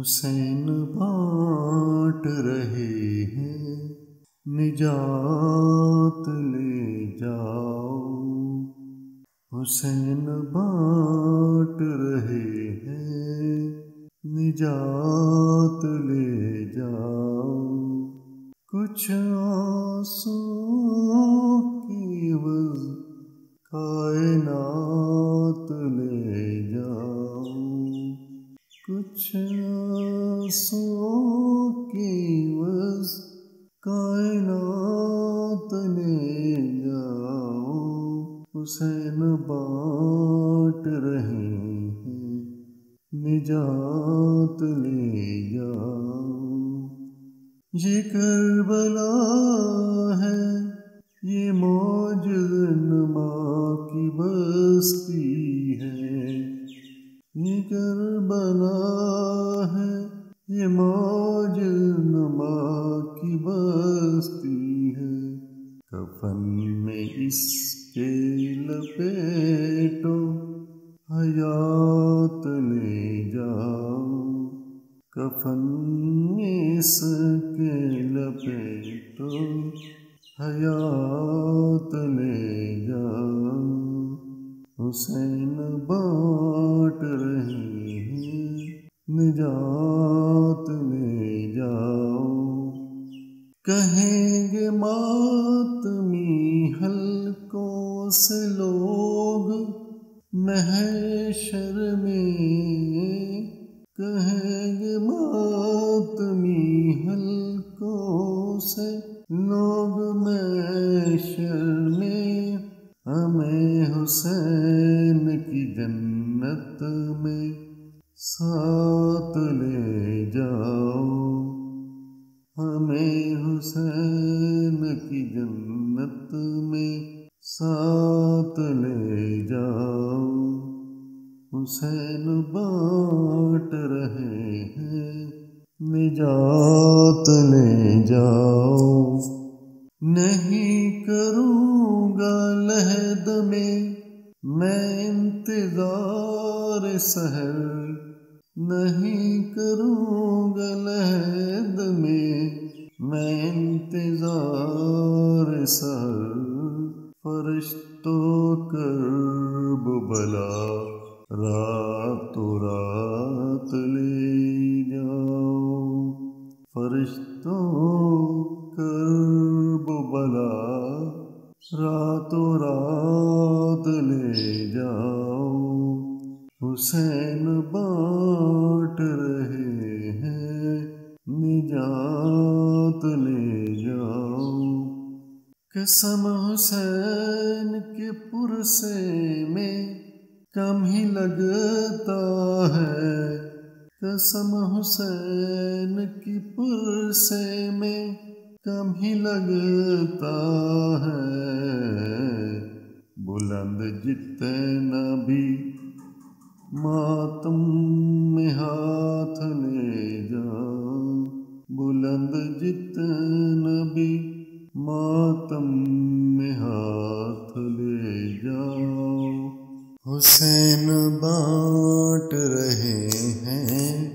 حسین بانٹ رہے ہیں، نجات لے جاؤ۔ حسین بانٹ رہے ہیں، نجات لے جاؤ۔ کچھ آنسو کی وز کائنات لے کچھ آنسو کی وز کائنات لے جاؤ حسین بانٹ رہے ہیں، نجات لے جاؤ یہ کربلا ہے، یہ موج نما کی بستی ہے۔ یہ کر کربلا ہے۔ یہ موج نما کی بستی ہے۔ کفن میں اس کے لپیٹو حیات لے جاؤ کفن اس کے لپیٹو حیات لے جاؤ حسین بانٹ رہے ہیں، نجات لے جاؤ۔ کہیں گے ماتمی حلقوں سے لوگ، محشر میں میں ساتھ لے جاؤ۔ ہمیں حسین کی جنت میں ساتھ لے جاؤ۔ حسین بانٹ رہے ہیں، نجات لے جاؤ۔ نہیں کروں گا لہد میں میں انتظار سہر نہیں کروں گا لہد میں میں انتظار سہر فرشتوں کرب بلا رات رات حسین بانٹ رہے ہیں۔ نجات لے جاؤ قسم حسین کے پرسے میں کم ہی لگتا ہے۔ قسم حسین کی پرسے میں کم ہی لگتا ہے۔ بلند جتنا بھی ماتم میں ہاتھ لے جا بلند جتنا بھی ماتم میں ہاتھ لے جاؤ حسین بانٹ رہے ہیں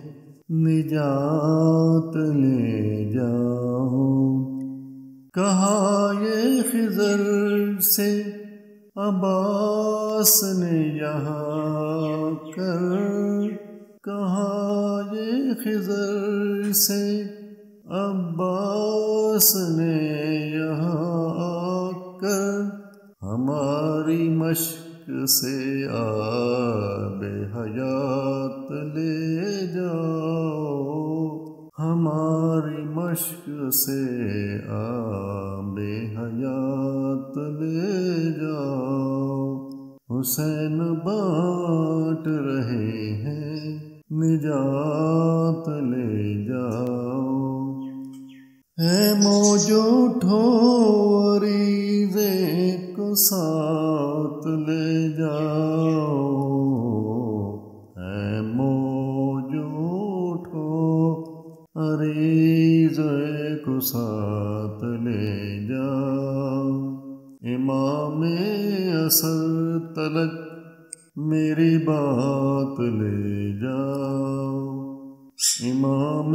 نجات لے جاؤ کہا یہ خضر سے عباس نے یہاں کر کہا، یہ خضر سے عباس نے یہاں آ کر ہماری مشق سے آب حیات لے جاؤ۔ ہماری مشق سے آب حیات لے جاؤ۔ حسین بانٹ رہے ہیں نجات لے جاؤ۔ ہے موجو ٹھوری کو ساتھ لے جاؤ۔ تلک میری بات لے جاؤ۔ امام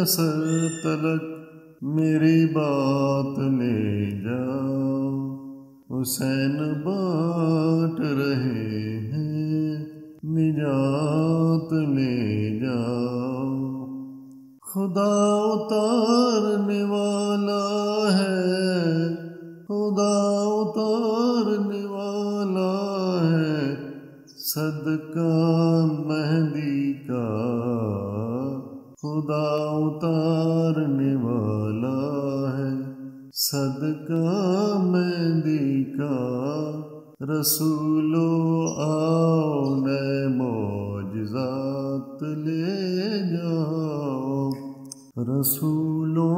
اثر تلک میری بات لے جاؤ۔ حسین بانٹ رہے ہیں، نجات لے جاؤ۔ خدا اتارنے والا صدقہ مہندی کا، خدا اتارنے والا ہے۔ صدقہ مہندی کا، رسولو آؤ، نئے موجزات لے جاؤ۔ رسولو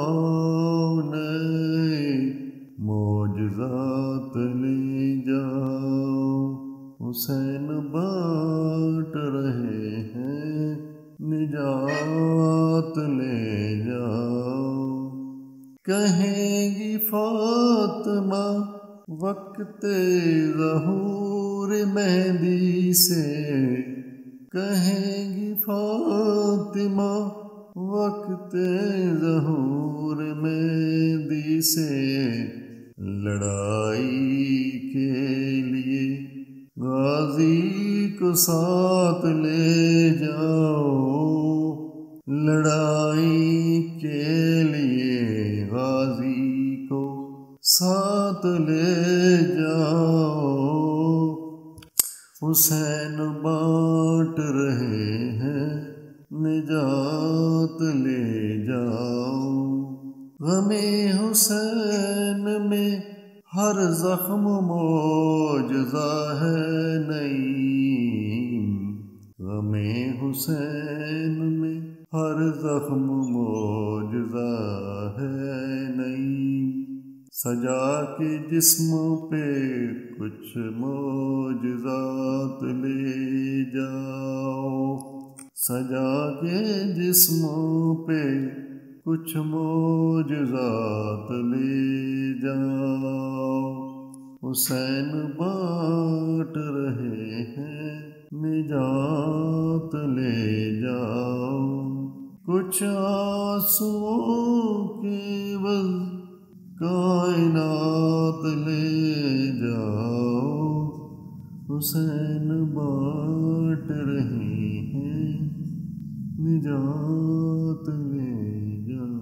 آؤ، نئے موجزات لے جاؤ حسین بانٹ رہے ہیں، نجات لے جاؤ کہیں گی فاطمہ، وقت ظہور مہندی سے۔ کہیں گی فاطمہ، وقت ظہور مہندی سے۔ لڑائی ساتھ لے جاؤ۔ لڑائی کے لیے غازی کو ساتھ لے جاؤ۔ حسین بانٹ رہے ہیں، نجات لے جاؤ۔ غمی حسین میں ہر زخم موجزہ ہے نہیں غم حسین میں ہر زخم موجزہ ہے نہیں سجا کے جسم پہ کچھ موجزات لے جاؤ۔ سجا کے جسم پہ کچھ موجزات لے جاؤ۔ حسین بانٹ رہے ہیں، نجات لے جاؤ۔ کچھ آسو کے بل کائنات لے جاؤ۔ حسین بانٹ رہے ہیں، نجات لے جاؤ۔